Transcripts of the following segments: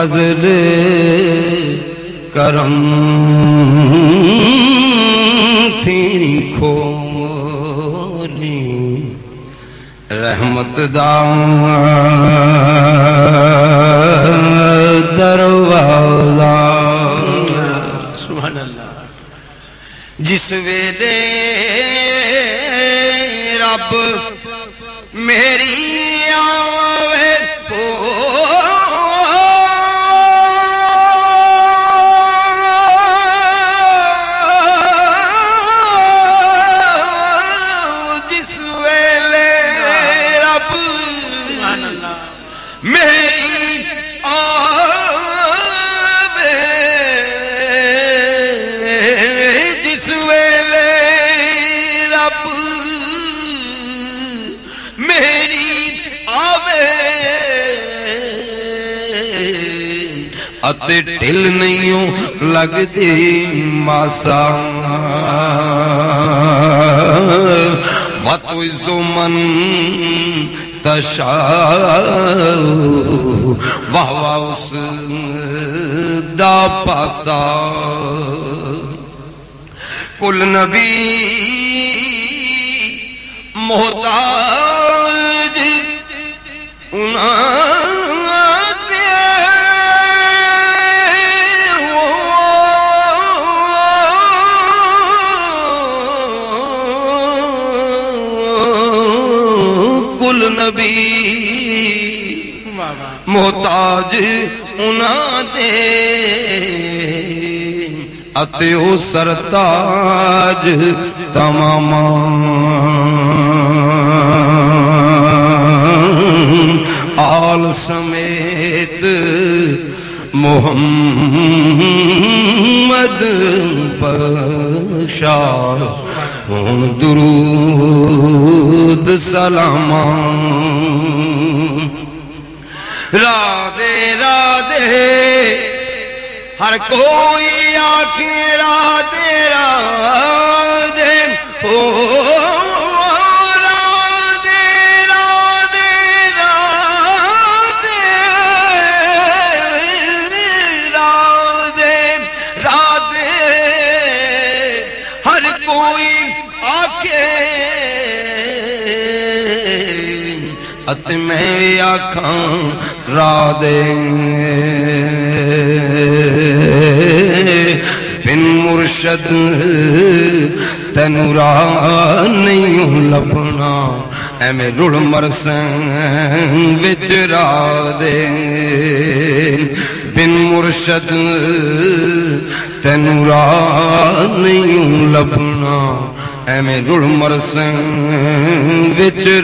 فضل کرم تھی کھولی۔ رحمت دا دروازہ۔ سبحان اللہ۔ جس ویلے رب اتے ٹل نہیں لگتی ماسا وتو اس دو من تشا واہ واہ اس دا پاسا کل نبی محتاج انہاں کل نبی محتاج انہاں دے۔ اتے او سرتاج تمام آل سمیت محمد بشا درود سلام رادے رادے ہر کوئی آخے رادے رادے ات میں آکھاں را دے بن مرشد تینو راہ نہیں لبنا ایویں رڑ مرسن وچ را دے بن مرشد تینو راہ نہیں لبنا ایے جڑمر سنگ بچے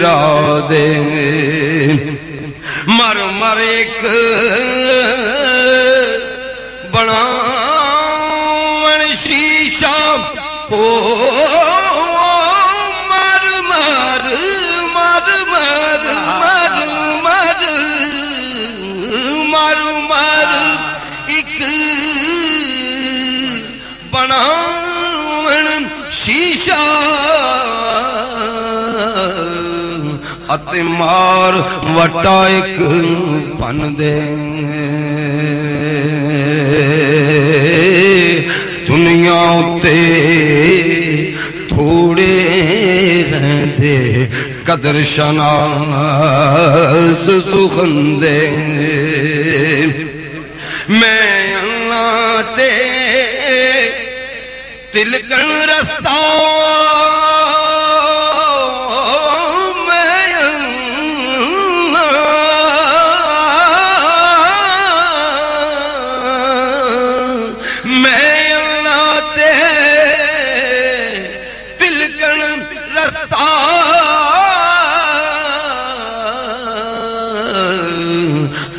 مر مر ایک بڑا شیشہ ہو مار وٹا ایک پن دے دنیا اتے تھوڑے رہندے قدر شناس سخندے میں اللہ تے تلکن رستہ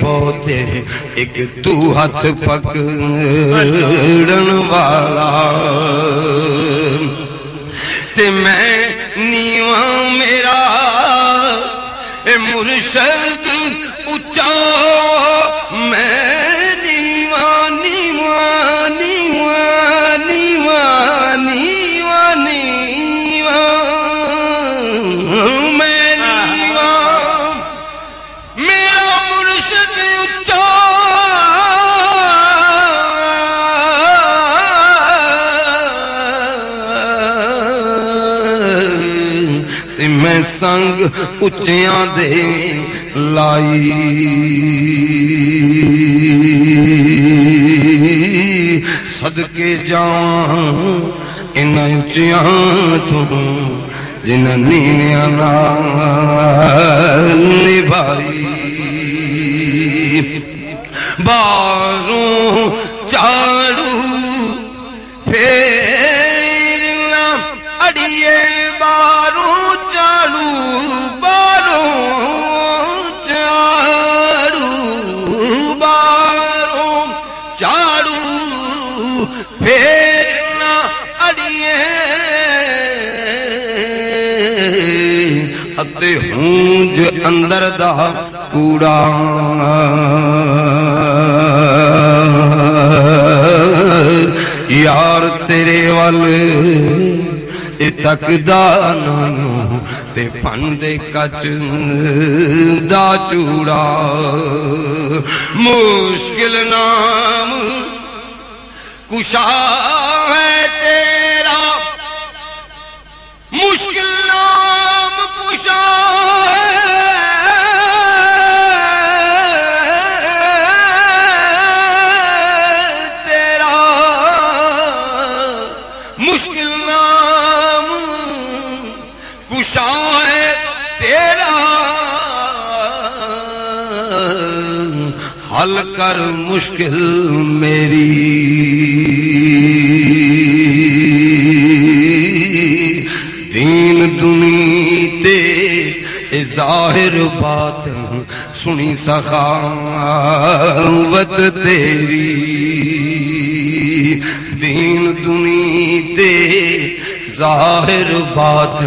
ਬਹੁਤੇ, ਇੱਕ ਤੂੰ ਹੱਥ ਪਕੜਨ ਵਾਲਾ। ਤੇ ਮੈਂ ਨੀਵਾ ਮੇਰਾ, ਇਹ ਮੁਰਸ਼ਦ ਉੱਚਾ سنگ اچیاں دے لائی۔ صدقے جاواں انہاں اچیاں تو جنہاں نیویاں نال نبھائی۔ باروں اتے ہونج اندر دا کوڑا یار تیرے وال تک دانوں تے پندے کچ دا چوڑا مشکل نام کشا ہے تیرا مشکل حل کر مشکل میری۔ دین دنی تے ظاہر بات سنی سخاوت تیری۔ دین دنی تے ظاہر بات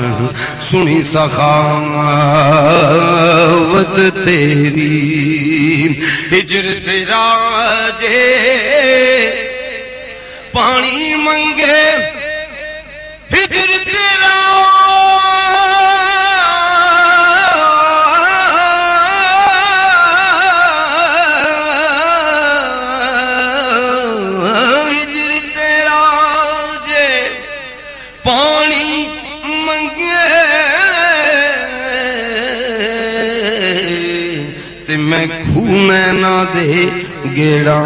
سنی سخاوت تیری۔ ہجر تیرا پانی تے میں کھونے نہ دے گیڑا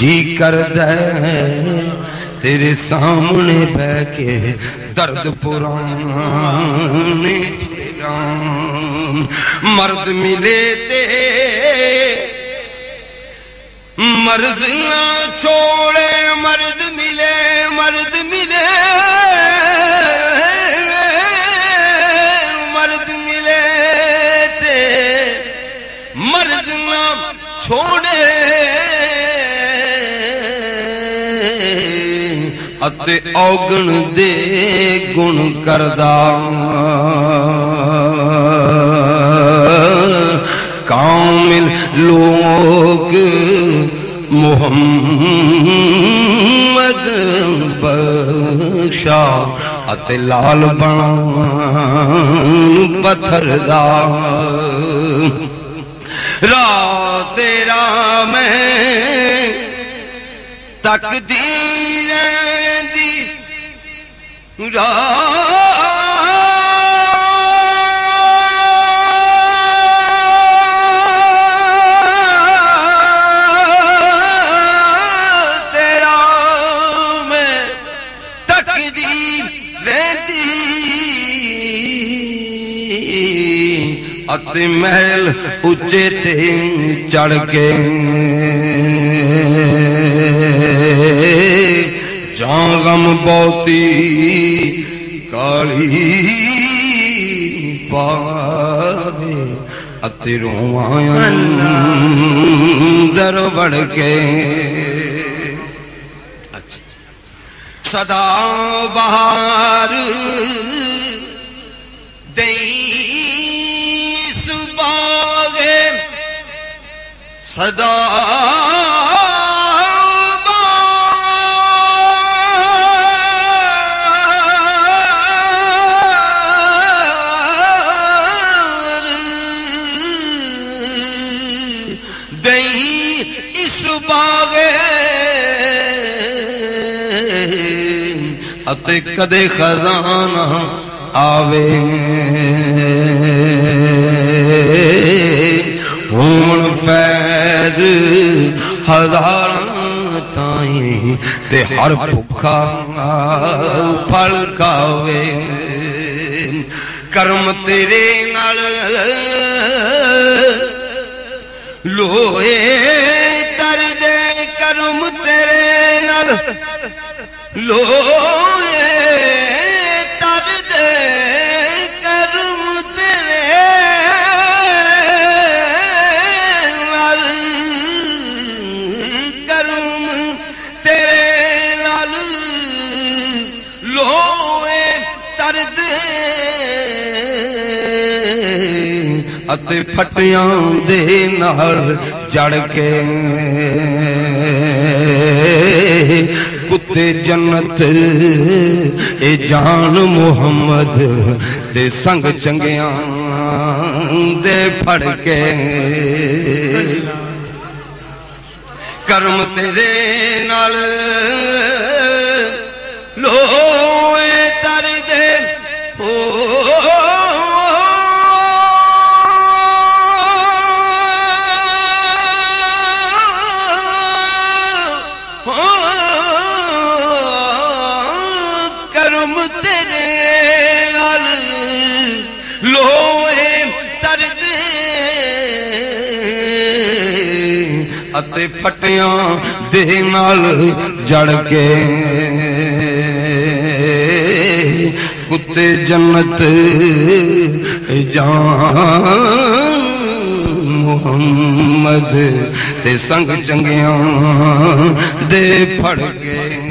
جی کر دے تیرے سامنے بہ کے درد پرانے چھیڑاں۔ مرد ملے تے مرد نہ چھوڑے مرد ملے مرد اتے اوگن دے گن کردا کامل لوگ محمد بخشا اتے لال بان پتھر دا را تیرا میں تقدیر محل اچے تے چڑھ کے۔ غم بہتی کالی پاوے اتے رواں در بڑھ کے صدا بہار دئی سباغے صدا اتے کدے خزانہ آوے۔ ہون فیض ہزاراں تائیں تے ہر بھکھا پھل کھاوے کرم تیرے نال لوئے تر دے، کرم تیرے نال لوئے تر دے کرم تیرے نال کرم تیرے نال لوئے تر دے اتے پھٹیاں دے نال جڑ کے کتے جنت اے جان محمد دے سنگ چنگیاں دے پھڑ کے کرم تر دے اتے پھٹیاں دے نال جڑ کے کتے جنت جان محمد تے سنگ چنگیاں دے پھڑ کے